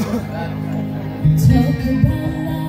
Talk about love